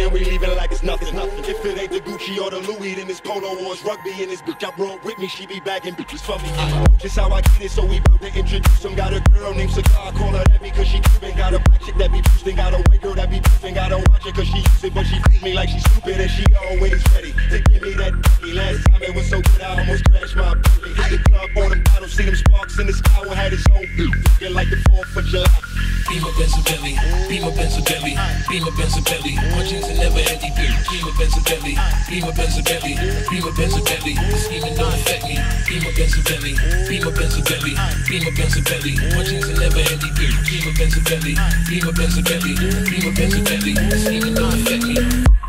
and we leaving like it's nothing. If it ain't the Gucci or the Louis, then it's Polo or it's rugby. And this bitch I brought with me, she be bagging bitches for me. Just how I get it, so we bout to introduce him. Got a girl named Cigar, call her that because she Cuban. Got a black chick that be boosting, got a white girl that be boosting. Gotta watch it cause she use it, but she treat me like she stupid and she always ready to give me that dicky. Last time it was so good, I almost crashed my Bentley. Hit the club on them bottles, see them sparks in the sky. One had his own looking like the 4th of July. Beamer Benz or Bentley, Beamer Benz or Bentley, Beamer Benz or Bentley. My jeans are never empty, Beamer Benz or Bentley, Beamer Benz or Bentley, Beamer Benz or Bentley. Scheming don't affect me. Beamer Benz or Bentley, Beamer Benz or Bentley, Beamer Benz or Bentley. My jeans are never empty, Beamer Benz or Bentley, Beamer Benzabilly, Beamer Benzabilly. Scheming don't affect me.